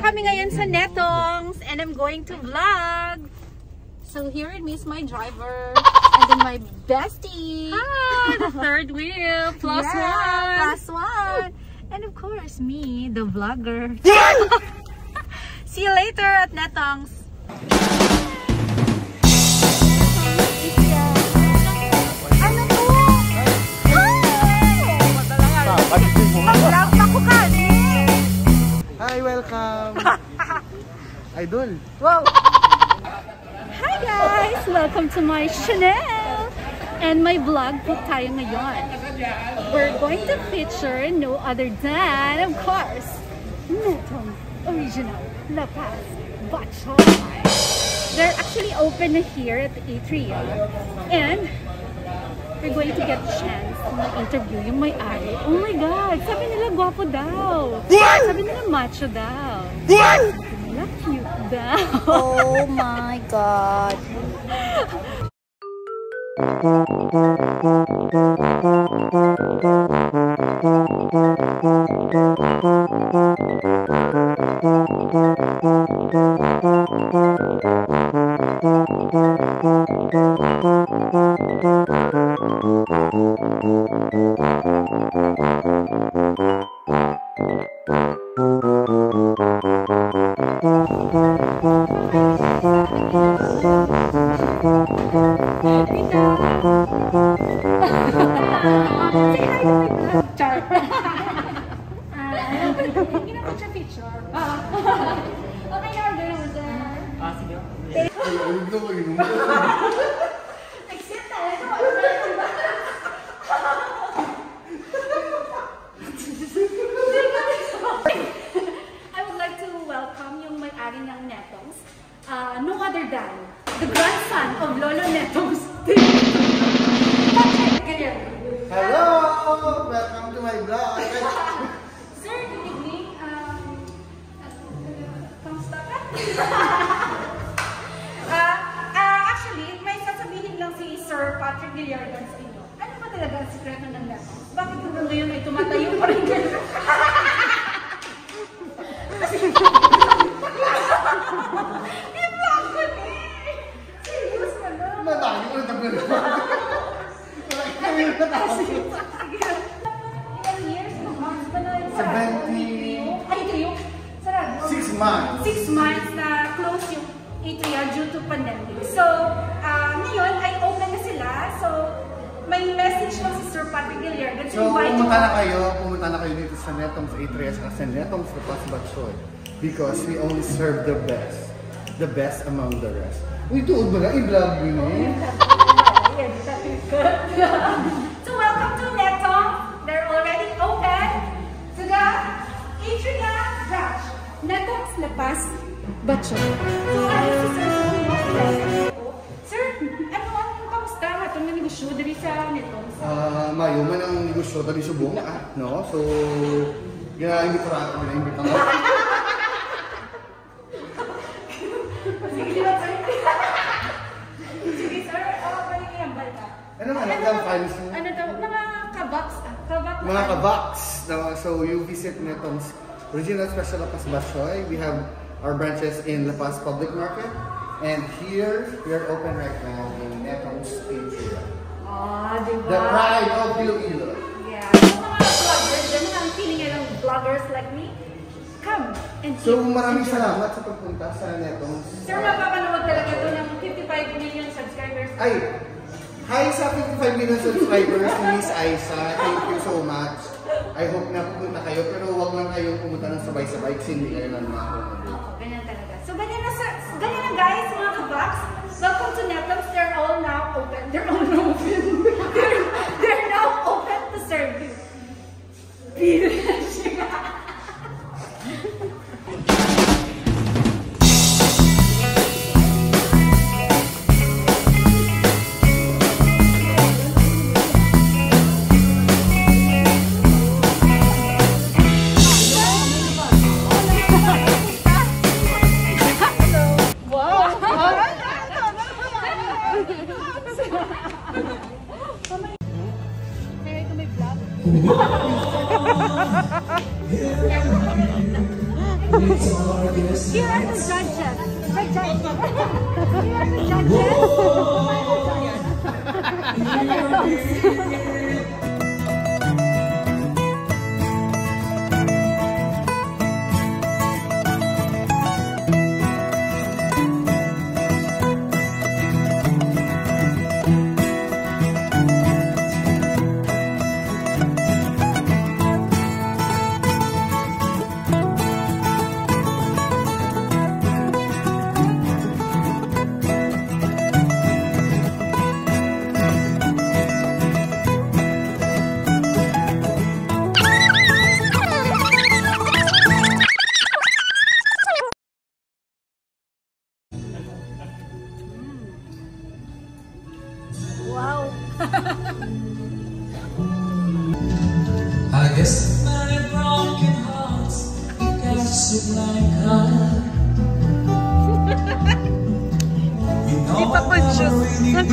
kami ngayon sa Netongs and I'm going to vlog. So here it is my driver and then my bestie. Ah, the third wheel, plus Yeah, one. Plus one. And of course, me, the vlogger. See you later at Netongs. Ano to? Mag-vlog pa ko kasi. Hi, welcome! Idol! Wow! Hi guys! Welcome to my channel! And my vlog po tayo ngayon. We're going to feature no other than, of course, Netong Original La Paz Bachoy. They're actually open here at the Atria. And we're going to get a chance na interview yung may-ari. Oh my God! Sabi nila gwapo daw. Sabi nila macho daw. Sabi nila cute daw. Oh my God. I would like to welcome yung may-ari ng Netongs. Uh, no other than the grandson of Lolo Guerrero. Hello! Welcome to my vlog! Sir, good evening. Um, kamusta ka? Ah, ah, actually, may sasabihin lang si Sir Patrick inyo. Ano ba talaga ang sikreto ng Neto? Bakit hanggang ngayon ay tumatayo pa rin Atria due to pandemic. So, ah, ngayon ay open na sila. So, may message lang si Sir Patrick Gilliard. Let's So, invite pumunta na kayo, pumunta na kayo dito sa Netong's A3S at sa Netong's Batsoy. Because we only serve the best. The best among the rest. Uy, tuod mo na, i-vlog yun eh. so, welcome to Neto. They're already open to the Atria branch. Neto's Lapas Bacho. So, ano si Sir Sir, ano ang kamusta? Itong negosyo dali sa Netong? Ah, mayo man ang negosyo tadi subong ah, no? So, gina-invite ko ako na invite ako. Sige, sir. Balita. Ano nga, fans mo? Ano daw? Mga kabox. ah, Kabak. Mga kabox. No? So, you visit Netong's Original Special La Paz Batsoy. We have our branches in La Paz Public Market. And here, we are open right now in Netong's Atria. Ah, di ba? The pride of Iloilo. Yeah. Yung mga vloggers, ang feeling ng vloggers like me. Come and So, maraming salamat sa pagpunta sa Netong's. Sir, mapapanood talaga ito ng 55 million subscribers. Ay, hi sa 55 million subscribers ni Miss Aisa. Thank you so much. I hope na pupunta kayo, pero wag lang kayong pumunta ng sabay-sabay kasi hindi kayo lang makakuha. Oo, ganyan talaga. So, ganyan na, sir. Ganyan na guys, mga kabox. Welcome to Netflix. They're all now open. They're all open. ¿Sí? Hindi pa conscious. Ang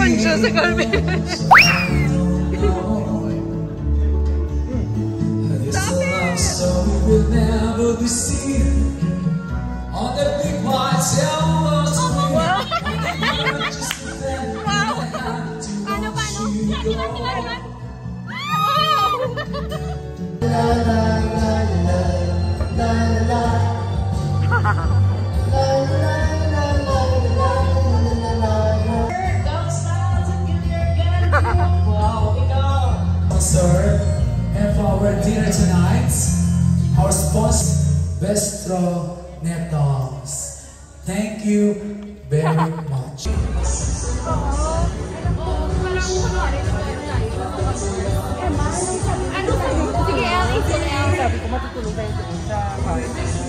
we will never be seen on the big white sailboat. Wow! Wow! Ano! La la la la la Sponsor and for our dinner tonight, our sponsor, Bestro Netos. Thank you very much. Sa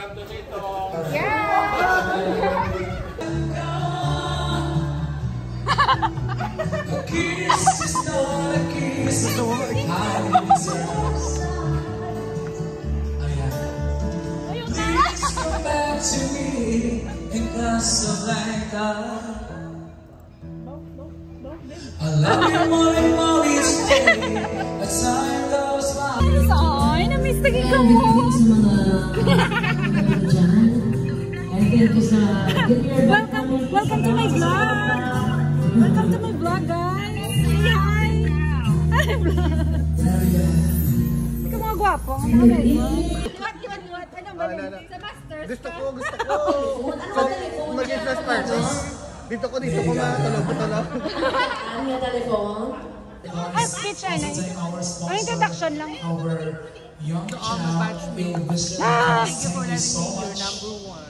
Welcome to Tito. A kiss is not a kiss. I deserve. Please come back to me in Casablanca. I love you more and more each day as time goes by. Ay, na-miss na ka mo. Welcome, welcome to my vlog. Welcome to my vlog, guys. Say hi. Ikaw mga gwapo. Mga gwapo. What, what, what? Ano Ano, ano? Sa Gusto ko, gusto ko. So, first person. Dito ko, dito ko matulog, matulog. Ay, speech ay na. Our sponsor, Ang introduction lang. our young child will visit. Ah! Thank you so much. Number one.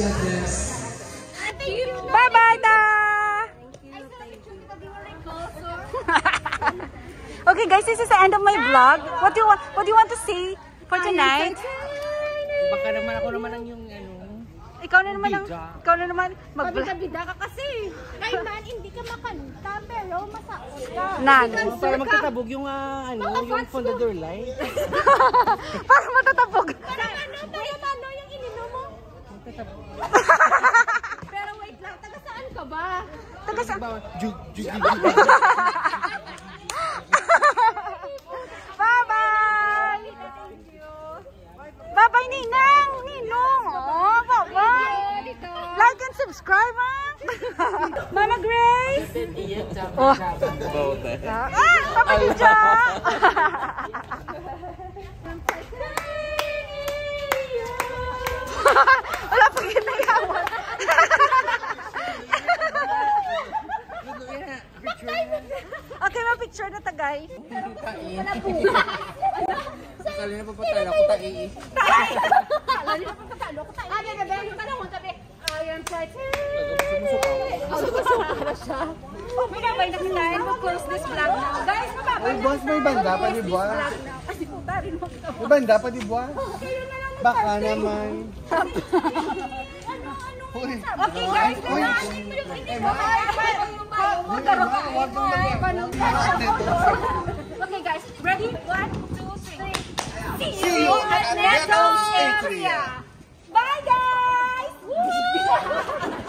get this. Bye-bye, da! okay, guys, this is the end of my vlog. What do you want? What do you want to see for tonight? Baka naman ako naman ang yung ano. Ikaw na naman ang ikaw na naman mag-vlog. Bida ka kasi. Kay man hindi ka makanta pero masaot ka. Nan, para magtatabog yung uh, ano, yung fondador light. para matatabog. Ka ba? Taga sa... Bye-bye! Bye-bye, Ninang! Ninong! Oh, bye-bye! Like and subscribe, ha? Mama Grace! Oh. Ah, Papa Ninja! Wala pa ginayawan. Okay, na guys. Sakali na papatay ako tayo eh. Lalo na pagkatalo ko tayo. Ah, gabi, yung tanong mo, sabi, I am Titan. Okay na, bye na kita. And we'll close this vlog now. Guys, mababay Ay, boss, may banda pa, di ba? Kasi puta rin mo. May banda pa, di ba? Baka naman. Uy, Okay, guys, uy. Okay guys, ready? One, two, three. See you at Netto's Bye guys!